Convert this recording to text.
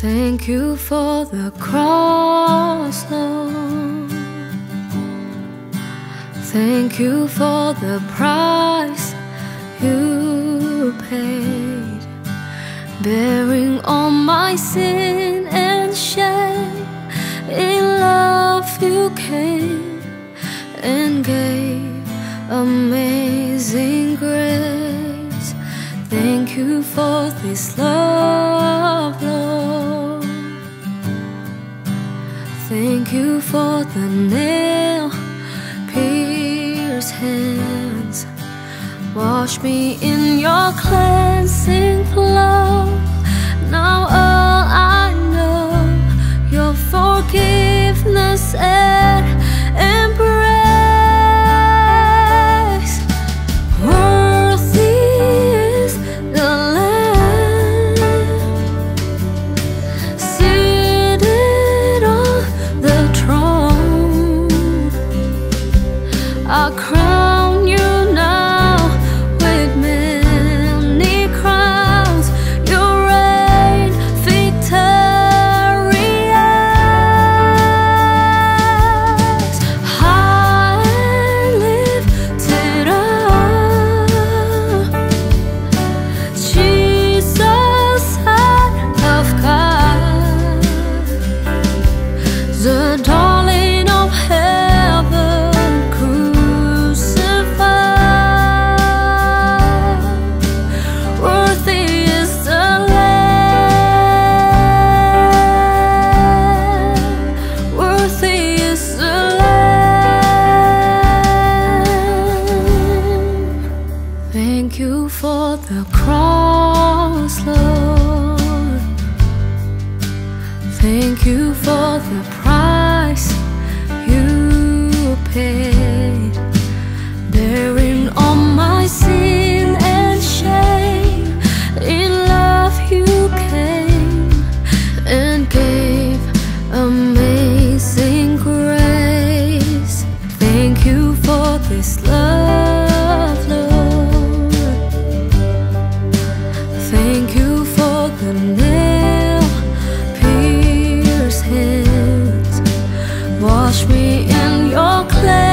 Thank you for the cross, Lord. Thank you for the price you paid, bearing all my sin and shame. In love, you came and gave amazing grace. Thank you for this love, Thank you for the nail pierced hands. Wash me in your cleansing flow. Now all I know, your forgiveness wash me in your clay.